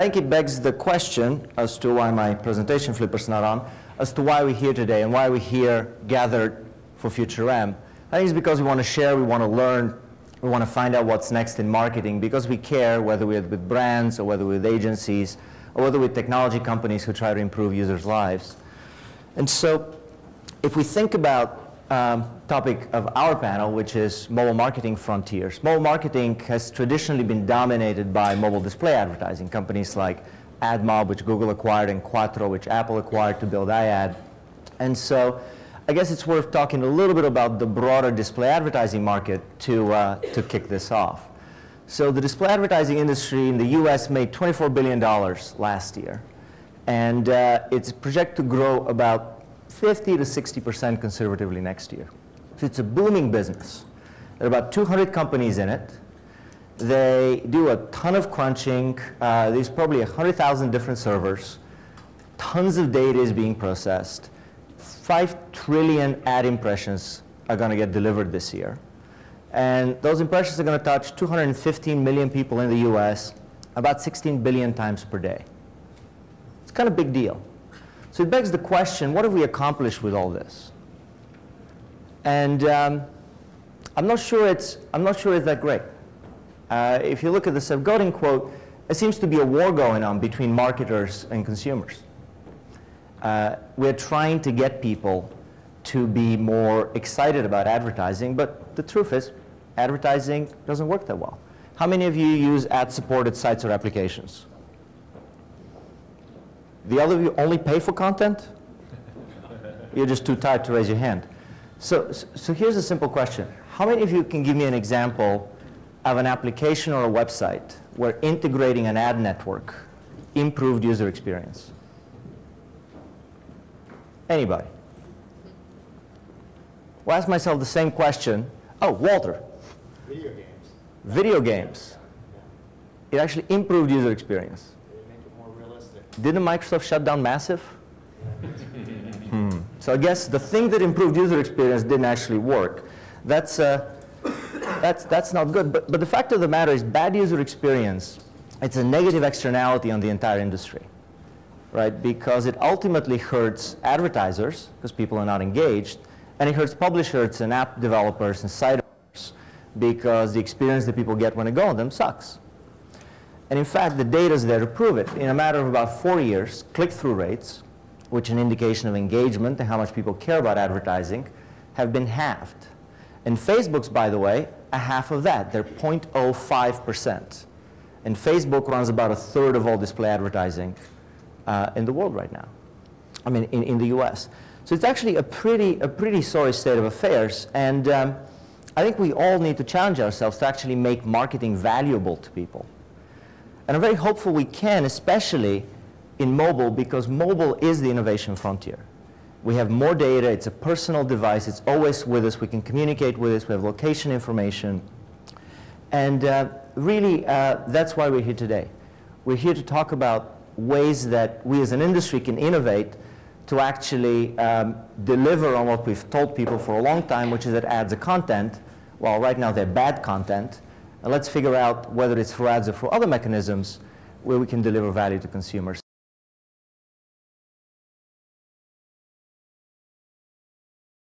I think it begs the question as to why my presentation flipper's not on, as to why we're here today and why we're here gathered for FutureM. I think it's because we want to share, we want to learn, we want to find out what's next in marketing because we care whether we're with brands or whether we're with agencies or whether we're with technology companies who try to improve users' lives. And so if we think about um, topic of our panel, which is mobile marketing frontiers. Mobile marketing has traditionally been dominated by mobile display advertising. Companies like AdMob, which Google acquired, and Quattro, which Apple acquired to build iAd. And so I guess it's worth talking a little bit about the broader display advertising market to, uh, to kick this off. So the display advertising industry in the US made $24 billion last year. And uh, it's projected to grow about 50 to 60% conservatively next year. So it's a booming business. There are about 200 companies in it. They do a ton of crunching. Uh, there's probably 100,000 different servers. Tons of data is being processed. 5 trillion ad impressions are going to get delivered this year. And those impressions are going to touch 215 million people in the US about 16 billion times per day. It's kind of a big deal. So it begs the question, what have we accomplished with all this? And um, I'm not sure it's, I'm not sure it's that great. Uh, if you look at the Seth Godin quote, it seems to be a war going on between marketers and consumers uh, we're trying to get people to be more excited about advertising, but the truth is, advertising doesn't work that well. How many of you use ad-supported sites or applications? The other of you only pay for content? You're just too tired to raise your hand. So, so here's a simple question. How many of you can give me an example of an application or a website where integrating an ad network improved user experience? Anybody? Well, ask myself the same question. Oh, Walter. Video games. Video games. It actually improved user experience. They make it more realistic. Didn't Microsoft shut down Massive? hmm. So I guess the thing that improved user experience didn't actually work. That's, uh, that's, that's not good. But, but the fact of the matter is bad user experience, it's a negative externality on the entire industry right? Because it ultimately hurts advertisers, because people are not engaged, and it hurts publishers and app developers and site owners, because the experience that people get when they go on them sucks. And in fact, the data is there to prove it. In a matter of about four years, click-through rates, which is an indication of engagement and how much people care about advertising, have been halved. And Facebook's, by the way, a half of that. They're 0.05%. And Facebook runs about a third of all display advertising uh, in the world right now. I mean, in, in the US. So it's actually a pretty, a pretty sorry state of affairs. And um, I think we all need to challenge ourselves to actually make marketing valuable to people. And I'm very hopeful we can, especially in mobile, because mobile is the innovation frontier. We have more data, it's a personal device, it's always with us, we can communicate with us, we have location information. And uh, really, uh, that's why we're here today. We're here to talk about ways that we as an industry can innovate to actually um, deliver on what we've told people for a long time, which is that ads are content. Well, right now they're bad content. And let's figure out whether it's for ads or for other mechanisms where we can deliver value to consumers.